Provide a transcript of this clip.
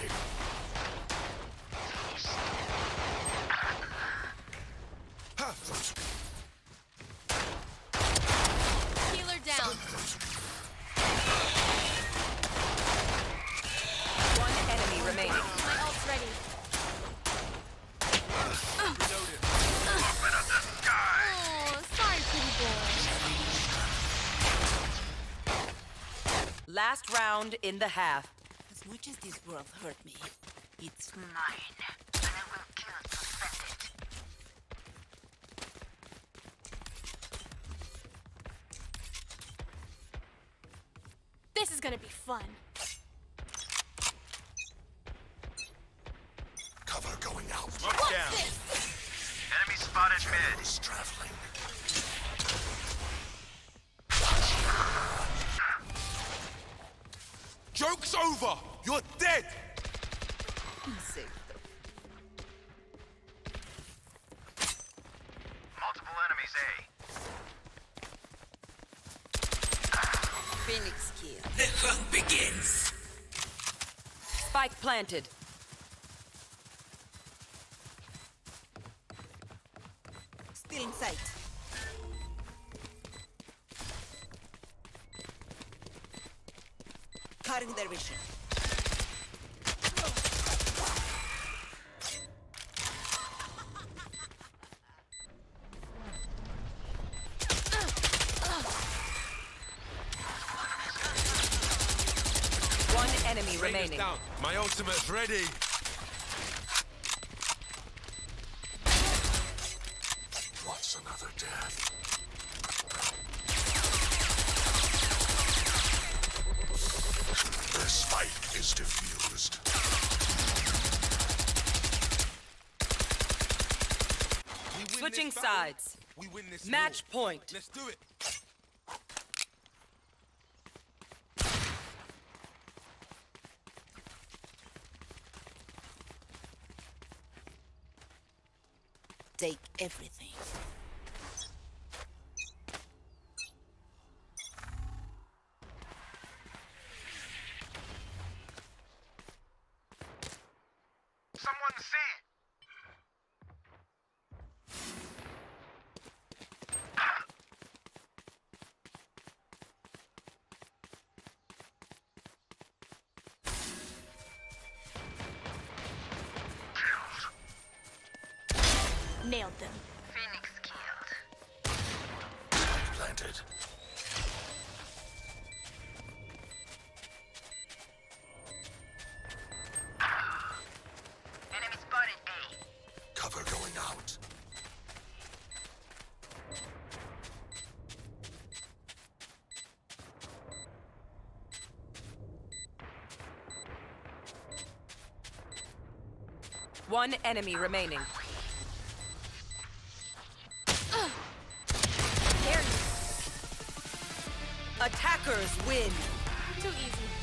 Fantastic. Healer down. One enemy remaining. My ult's ready. Last round in the half. As much as this world hurt me, it's mine. And I will kill to defend it. This is gonna be fun. Cover going out. Smoke down. Enemy spotted mid. Traveling. Joke's over. You're dead. Multiple enemies A. Phoenix kill. The hunt begins. Spike planted. Still in sight. Cutting their vision. One enemy Raiders remaining. down. My ultimate's ready. Switching battle. sides. We win this Match war. point. Let's do it. Take everything. Someone C. Nailed them. Phoenix killed. Planted. Enemy spotted A. Cover going out. One enemy remaining. Attackers win. Too easy.